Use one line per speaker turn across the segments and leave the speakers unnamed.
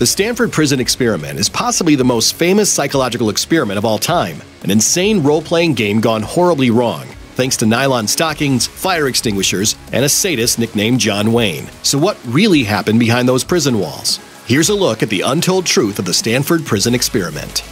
The Stanford Prison Experiment is possibly the most famous psychological experiment of all time, an insane role playing game gone horribly wrong, thanks to nylon stockings, fire extinguishers, and a sadist nicknamed John Wayne. So, what really happened behind those prison walls? Here's a look at the untold truth of the Stanford Prison Experiment.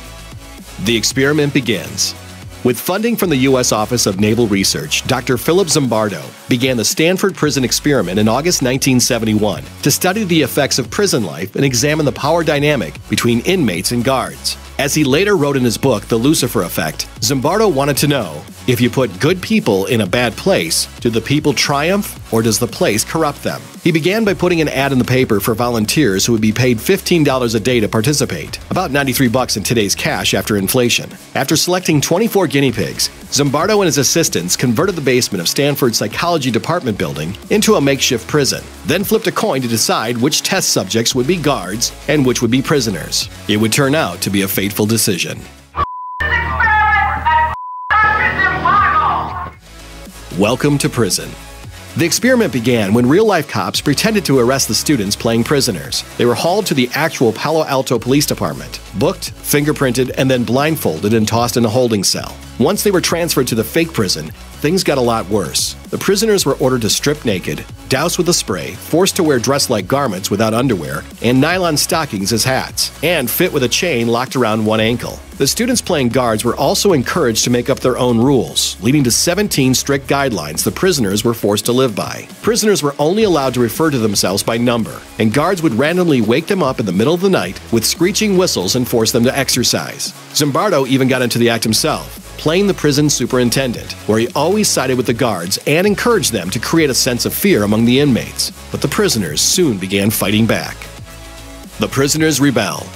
The experiment begins. With funding from the U.S. Office of Naval Research, Dr. Philip Zimbardo began the Stanford Prison Experiment in August 1971 to study the effects of prison life and examine the power dynamic between inmates and guards. As he later wrote in his book, The Lucifer Effect, Zimbardo wanted to know if you put good people in a bad place, do the people triumph or does the place corrupt them? He began by putting an ad in the paper for volunteers who would be paid $15 a day to participate, about 93 bucks in today's cash after inflation. After selecting 24 guinea pigs, Zimbardo and his assistants converted the basement of Stanford's psychology department building into a makeshift prison, then flipped a coin to decide which test subjects would be guards and which would be prisoners. It would turn out to be a fateful decision. Welcome to prison. The experiment began when real life cops pretended to arrest the students playing prisoners. They were hauled to the actual Palo Alto Police Department, booked, fingerprinted, and then blindfolded and tossed in a holding cell. Once they were transferred to the fake prison, things got a lot worse. The prisoners were ordered to strip naked, doused with a spray, forced to wear dress like garments without underwear, and nylon stockings as hats, and fit with a chain locked around one ankle. The students playing guards were also encouraged to make up their own rules, leading to 17 strict guidelines the prisoners were forced to live by. Prisoners were only allowed to refer to themselves by number, and guards would randomly wake them up in the middle of the night with screeching whistles and force them to exercise. Zimbardo even got into the act himself, playing the prison superintendent, where he always sided with the guards and encouraged them to create a sense of fear among the inmates. But the prisoners soon began fighting back. The prisoners rebel.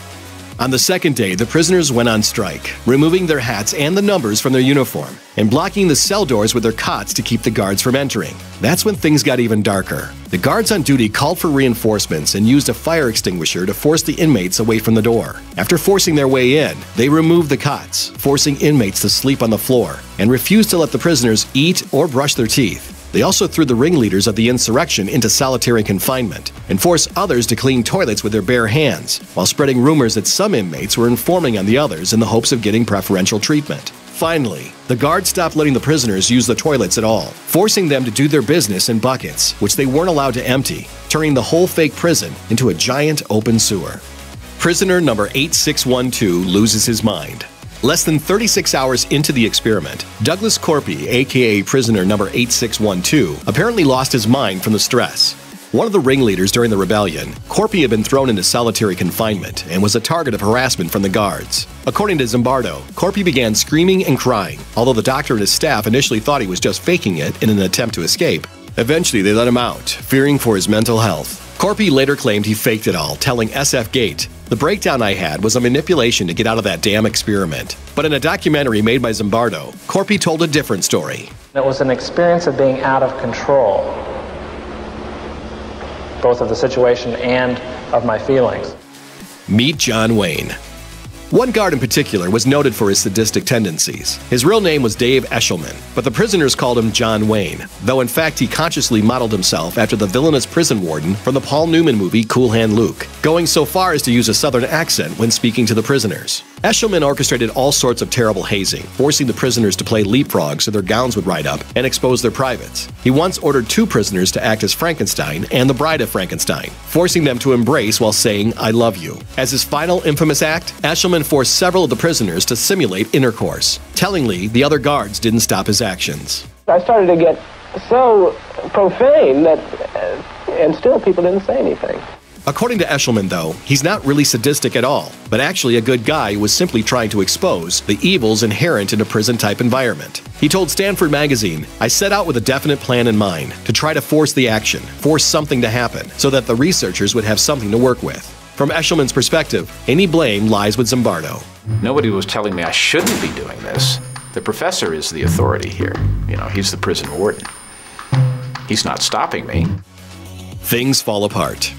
On the second day, the prisoners went on strike, removing their hats and the numbers from their uniform, and blocking the cell doors with their cots to keep the guards from entering. That's when things got even darker. The guards on duty called for reinforcements and used a fire extinguisher to force the inmates away from the door. After forcing their way in, they removed the cots, forcing inmates to sleep on the floor, and refused to let the prisoners eat or brush their teeth. They also threw the ringleaders of the insurrection into solitary confinement and forced others to clean toilets with their bare hands, while spreading rumors that some inmates were informing on the others in the hopes of getting preferential treatment. Finally, the guards stopped letting the prisoners use the toilets at all, forcing them to do their business in buckets, which they weren't allowed to empty, turning the whole fake prison into a giant open sewer. Prisoner number 8612 loses his mind. Less than 36 hours into the experiment, Douglas Korpi, aka prisoner number 8612, apparently lost his mind from the stress. One of the ringleaders during the rebellion, Korpi had been thrown into solitary confinement and was a target of harassment from the guards. According to Zimbardo, Korpi began screaming and crying, although the doctor and his staff initially thought he was just faking it in an attempt to escape. Eventually, they let him out, fearing for his mental health. Korpi later claimed he faked it all, telling SF Gate, the breakdown I had was a manipulation to get out of that damn experiment. But in a documentary made by Zimbardo, Korpi told a different story.
It was an experience of being out of control, both of the situation and of my feelings.
Meet John Wayne. One guard in particular was noted for his sadistic tendencies. His real name was Dave Eshelman, but the prisoners called him John Wayne, though in fact he consciously modeled himself after the villainous prison warden from the Paul Newman movie Cool Hand Luke, going so far as to use a southern accent when speaking to the prisoners. Eshelman orchestrated all sorts of terrible hazing, forcing the prisoners to play leapfrog so their gowns would ride up and expose their privates. He once ordered two prisoners to act as Frankenstein and the Bride of Frankenstein, forcing them to embrace while saying, I love you. As his final infamous act, Eshelman forced several of the prisoners to simulate intercourse. Tellingly, the other guards didn't stop his actions.
I started to get so profane that, uh, and still people didn't say anything.
According to Eshelman, though, he's not really sadistic at all, but actually a good guy who was simply trying to expose the evils inherent in a prison type environment. He told Stanford Magazine, I set out with a definite plan in mind to try to force the action, force something to happen, so that the researchers would have something to work with. From Eshelman's perspective, any blame lies with Zimbardo.
Nobody was telling me I shouldn't be doing this. The professor is the authority here. You know, he's the prison warden. He's not stopping me.
Things fall apart.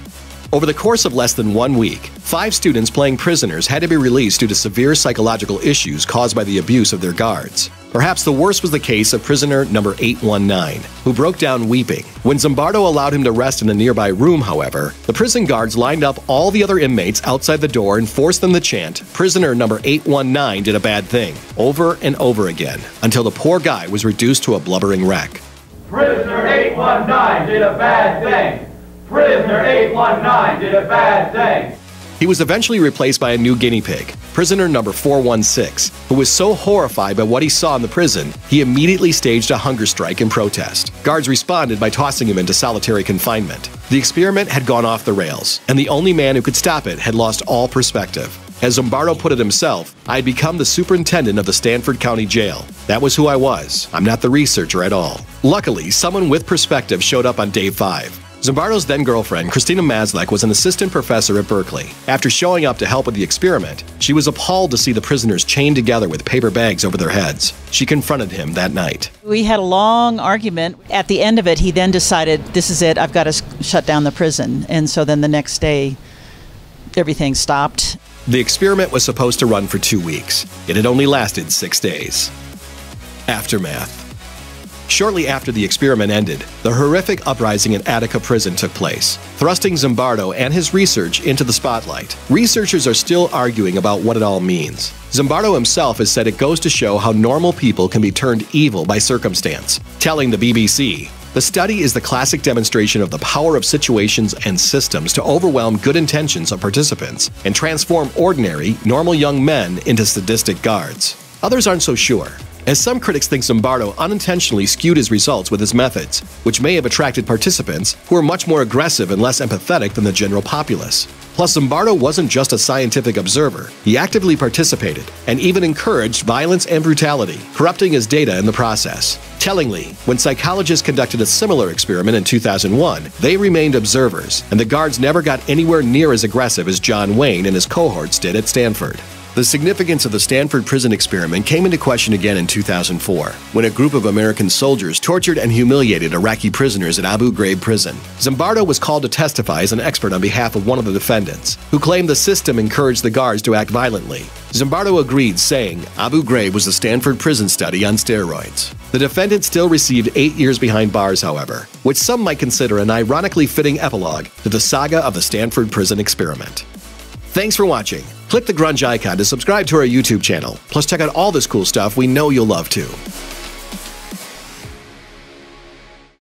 Over the course of less than one week, five students playing prisoners had to be released due to severe psychological issues caused by the abuse of their guards. Perhaps the worst was the case of prisoner number 819, who broke down weeping. When Zimbardo allowed him to rest in a nearby room, however, the prison guards lined up all the other inmates outside the door and forced them to chant, Prisoner number 819 did a bad thing, over and over again, until the poor guy was reduced to a blubbering wreck.
Prisoner 819 did a bad thing. Prisoner 819 did a bad thing.
He was eventually replaced by a new guinea pig, prisoner number 416, who was so horrified by what he saw in the prison, he immediately staged a hunger strike in protest. Guards responded by tossing him into solitary confinement. The experiment had gone off the rails, and the only man who could stop it had lost all perspective. As Zimbardo put it himself, I had become the superintendent of the Stanford County Jail. That was who I was. I'm not the researcher at all. Luckily, someone with perspective showed up on day five. Zimbardo's then girlfriend, Christina Maslach, was an assistant professor at Berkeley. After showing up to help with the experiment, she was appalled to see the prisoners chained together with paper bags over their heads. She confronted him that night.
We had a long argument. At the end of it, he then decided, This is it, I've got to shut down the prison. And so then the next day, everything stopped.
The experiment was supposed to run for two weeks. It had only lasted six days. Aftermath. Shortly after the experiment ended, the horrific uprising in Attica prison took place, thrusting Zimbardo and his research into the spotlight. Researchers are still arguing about what it all means. Zimbardo himself has said it goes to show how normal people can be turned evil by circumstance, telling the BBC, the study is the classic demonstration of the power of situations and systems to overwhelm good intentions of participants and transform ordinary, normal young men into sadistic guards. Others aren't so sure as some critics think Zimbardo unintentionally skewed his results with his methods, which may have attracted participants who are much more aggressive and less empathetic than the general populace. Plus, Zimbardo wasn't just a scientific observer, he actively participated and even encouraged violence and brutality, corrupting his data in the process. Tellingly, when psychologists conducted a similar experiment in 2001, they remained observers, and the guards never got anywhere near as aggressive as John Wayne and his cohorts did at Stanford. The significance of the Stanford prison experiment came into question again in 2004, when a group of American soldiers tortured and humiliated Iraqi prisoners at Abu Ghraib prison. Zimbardo was called to testify as an expert on behalf of one of the defendants, who claimed the system encouraged the guards to act violently. Zimbardo agreed, saying Abu Ghraib was the Stanford prison study on steroids. The defendant still received eight years behind bars, however, which some might consider an ironically fitting epilogue to the saga of the Stanford prison experiment. Thanks for watching. Click the grunge icon to subscribe to our YouTube channel. Plus, check out all this cool stuff we know you'll love too.